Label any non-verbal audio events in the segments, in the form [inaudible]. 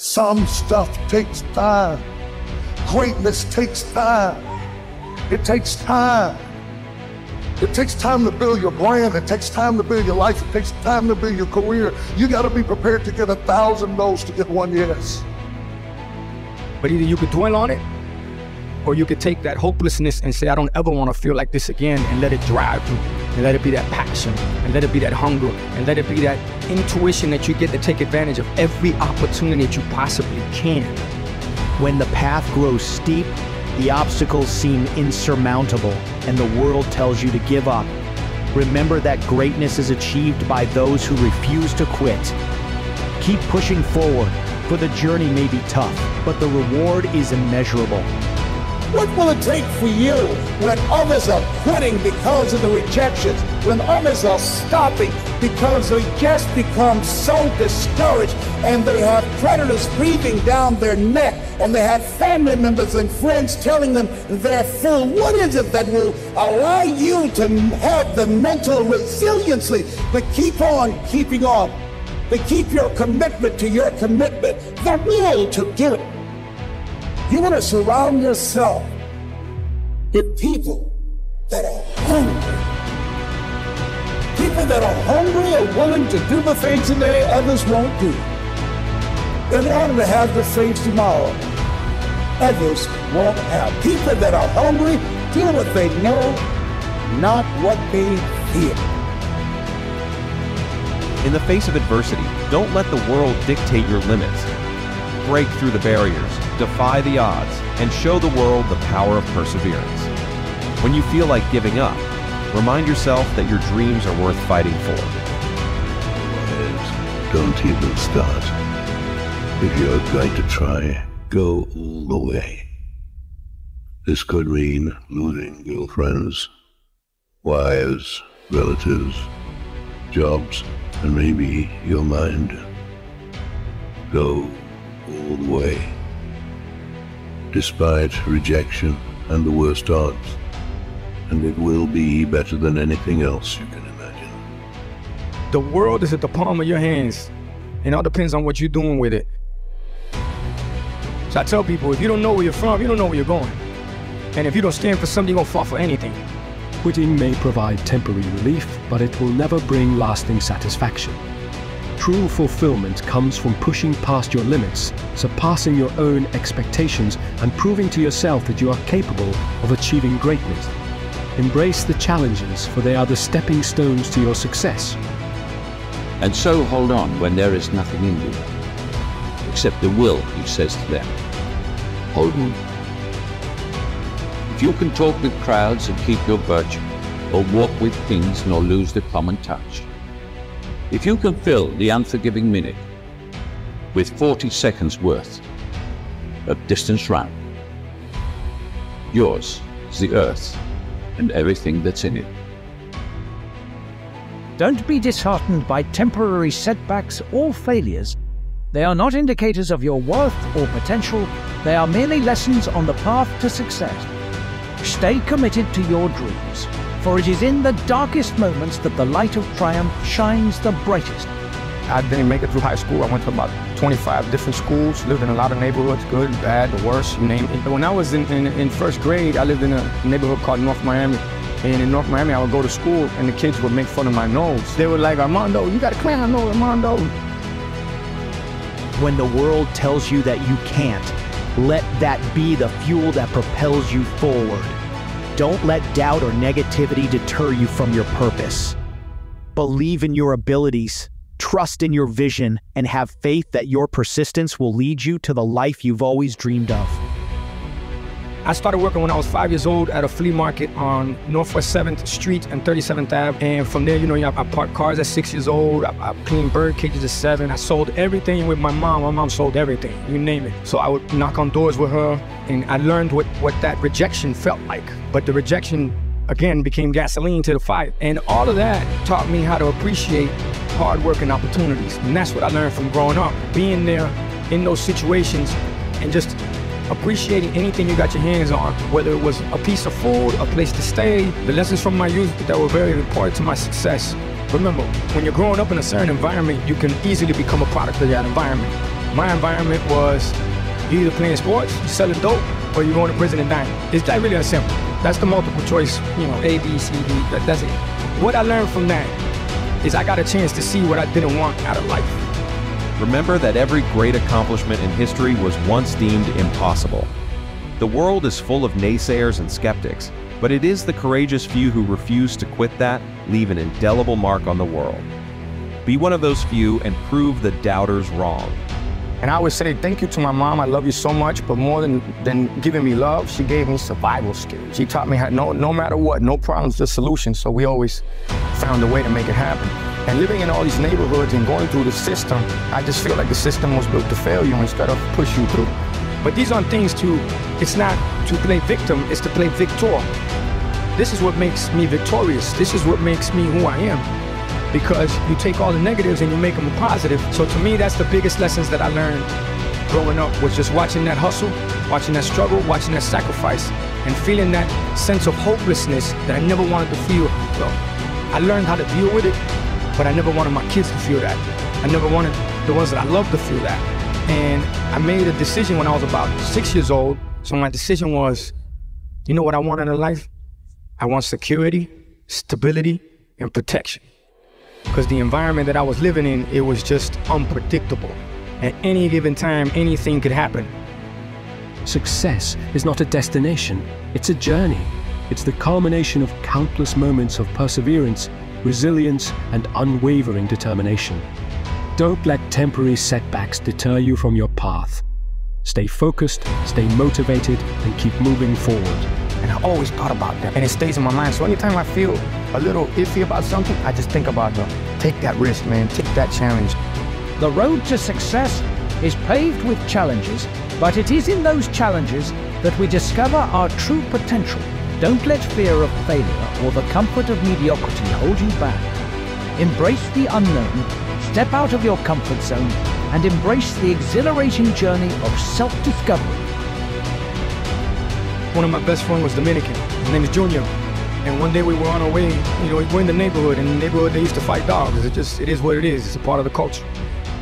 Some stuff takes time. Greatness takes time. It takes time. It takes time to build your brand. It takes time to build your life. It takes time to build your career. You got to be prepared to get a thousand no's to get one yes. But either you could dwell on it or you could take that hopelessness and say, I don't ever want to feel like this again and let it drive you and let it be that passion and let it be that hunger and let it be that intuition that you get to take advantage of every opportunity that you possibly can. When the path grows steep, the obstacles seem insurmountable, and the world tells you to give up. Remember that greatness is achieved by those who refuse to quit. Keep pushing forward, for the journey may be tough, but the reward is immeasurable. What will it take for you when others are quitting because of the rejections, when others are stopping because they just become so discouraged and they have predators breathing down their neck and they have family members and friends telling them they're full? What is it that will allow you to have the mental resiliency to keep on keeping on, to keep your commitment to your commitment, the will to give? You want to surround yourself with people that are hungry. People that are hungry and willing to do the things that others won't do. In order to have the face tomorrow, others won't have. People that are hungry do what they know, not what they fear. In the face of adversity, don't let the world dictate your limits. Break through the barriers defy the odds, and show the world the power of perseverance. When you feel like giving up, remind yourself that your dreams are worth fighting for. Don't even start. If you're going to try, go all the way. This could mean losing girlfriends, wives, relatives, jobs, and maybe your mind. Go all the way despite rejection and the worst odds. And it will be better than anything else you can imagine. The world is at the palm of your hands. It all depends on what you're doing with it. So I tell people, if you don't know where you're from, you don't know where you're going. And if you don't stand for something, you're gonna fall for anything. Quitting may provide temporary relief, but it will never bring lasting satisfaction. True fulfillment comes from pushing past your limits, surpassing your own expectations, and proving to yourself that you are capable of achieving greatness. Embrace the challenges, for they are the stepping stones to your success. And so hold on when there is nothing in you, except the will, he says to them. Hold on. If you can talk with crowds and keep your virtue, or walk with kings nor lose the common touch, if you can fill the unforgiving minute with 40 seconds worth of distance run, yours is the earth and everything that's in it. Don't be disheartened by temporary setbacks or failures. They are not indicators of your worth or potential, they are merely lessons on the path to success. Stay committed to your dreams for it is in the darkest moments that the light of triumph shines the brightest. I didn't make it through high school. I went to about 25 different schools, lived in a lot of neighborhoods, good, bad, the worst, you name it. When I was in, in, in first grade, I lived in a neighborhood called North Miami. And in North Miami, I would go to school and the kids would make fun of my nose. They were like, Armando, you got a clown nose, Armando. When the world tells you that you can't, let that be the fuel that propels you forward. Don't let doubt or negativity deter you from your purpose. Believe in your abilities, trust in your vision, and have faith that your persistence will lead you to the life you've always dreamed of. I started working when I was five years old at a flea market on Northwest 7th Street and 37th Ave. And from there, you know, I, parked cars at six years old. I, I cleaned bird cages at seven. I sold everything with my mom. My mom sold everything, you name it. So I would knock on doors with her, and I learned what, what that rejection felt like. But the rejection, again, became gasoline to the fire. And all of that taught me how to appreciate hard work and opportunities. And that's what I learned from growing up, being there in those situations and just appreciating anything you got your hands on, whether it was a piece of food, a place to stay, the lessons from my youth that were very important to my success. Remember, when you're growing up in a certain environment, you can easily become a product of that environment. My environment was either playing sports, selling dope, or you're going to prison and dying. It's that really that simple. That's the multiple choice, you know, A, B, C, D. That, that's it. What I learned from that is I got a chance to see what I didn't want out of life. Remember that every great accomplishment in history was once deemed impossible. The world is full of naysayers and skeptics, but it is the courageous few who refuse to quit that leave an indelible mark on the world. Be one of those few and prove the doubters wrong. And I would say thank you to my mom. I love you so much, but more than, than giving me love, she gave me survival skills. She taught me how no, no matter what, no problems, just solutions. So we always found a way to make it happen. And living in all these neighborhoods and going through the system, I just feel like the system was built to fail you instead of push you through. But these aren't things to, it's not to play victim, it's to play victor. This is what makes me victorious. This is what makes me who I am. Because you take all the negatives and you make them a positive. So to me, that's the biggest lessons that I learned growing up was just watching that hustle, watching that struggle, watching that sacrifice, and feeling that sense of hopelessness that I never wanted to feel. Well, I learned how to deal with it, but I never wanted my kids to feel that. I never wanted the ones that I love to feel that. And I made a decision when I was about six years old. So my decision was, you know what I want in life? I want security, stability, and protection. Because the environment that I was living in, it was just unpredictable. At any given time, anything could happen. Success is not a destination, it's a journey. It's the culmination of countless moments of perseverance resilience, and unwavering determination. Don't let temporary setbacks deter you from your path. Stay focused, stay motivated, and keep moving forward. And I always thought about that, and it stays in my mind. So anytime I feel a little iffy about something, I just think about them. Take that risk, man. Take that challenge. The road to success is paved with challenges, but it is in those challenges that we discover our true potential don't let fear of failure or the comfort of mediocrity hold you back. Embrace the unknown, step out of your comfort zone, and embrace the exhilarating journey of self-discovery. One of my best friends was Dominican. His name is Junior. And one day we were on our way, you know, we're in the neighborhood, and in the neighborhood they used to fight dogs. It just, it is what it is. It's a part of the culture.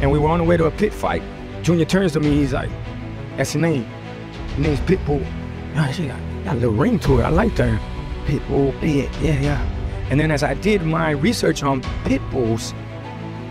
And we were on our way to a pit fight. Junior turns to me, he's like, that's his name. His name's Pitbull. Oh, she got, got a little ring to it. I like that. Pitbull, pit, yeah, yeah. And then as I did my research on pit bulls,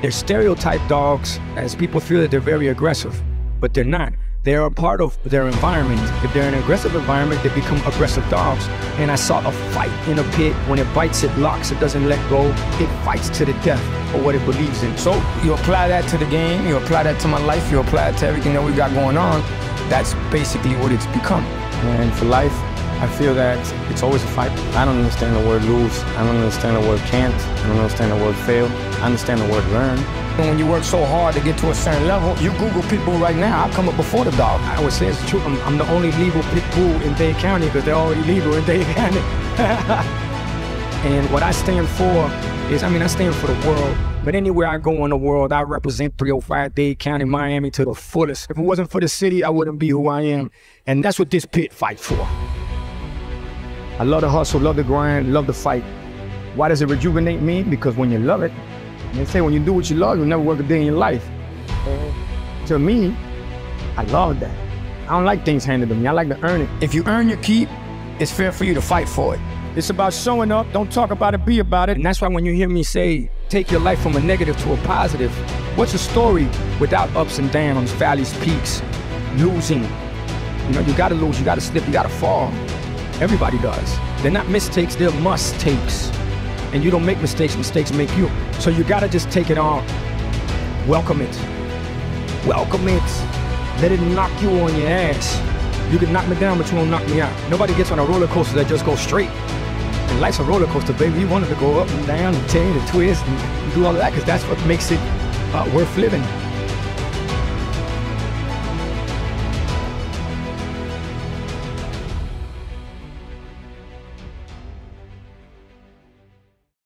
they're stereotype dogs as people feel that they're very aggressive, but they're not. They're a part of their environment. If they're in an aggressive environment, they become aggressive dogs. And I saw a fight in a pit. When it bites, it locks, it doesn't let go. It fights to the death for what it believes in. So you apply that to the game, you apply that to my life, you apply it to everything that we got going on. That's basically what it's become. And for life, I feel that it's always a fight. I don't understand the word lose. I don't understand the word can't. I don't understand the word fail. I understand the word learn. When you work so hard to get to a certain level, you Google Pitbull right now, I'll come up before the dog. I would say it's true. I'm, I'm the only legal Pitbull in Dade County because they're already legal in Dade County. [laughs] and what I stand for is, I mean, I stand for the world. But anywhere I go in the world, I represent 305 Dade County, Miami to the fullest. If it wasn't for the city, I wouldn't be who I am. And that's what this pit fight for. I love the hustle, love the grind, love the fight. Why does it rejuvenate me? Because when you love it, they say when you do what you love, you'll never work a day in your life. to me, I love that. I don't like things handed to me. I like to earn it. If you earn your keep, it's fair for you to fight for it. It's about showing up. Don't talk about it, be about it. And that's why when you hear me say, take your life from a negative to a positive, what's a story without ups and downs, valleys, peaks, losing? You know, you gotta lose, you gotta slip, you gotta fall. Everybody does. They're not mistakes, they're must takes. And you don't make mistakes, mistakes make you. So you gotta just take it on. Welcome it. Welcome it. Let it knock you on your ass. You can knock me down, but you won't knock me out. Nobody gets on a roller coaster that just goes straight. And life's a roller coaster, baby. You wanted to go up and down and change and twist and do all that because that's what makes it uh, worth living.